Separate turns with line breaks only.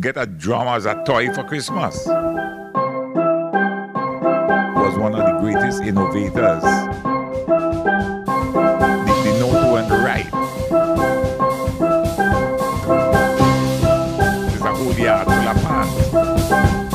get a drum as a toy for Christmas. Was one of the greatest innovators. The, the note went right. It's a whole yard full of pants.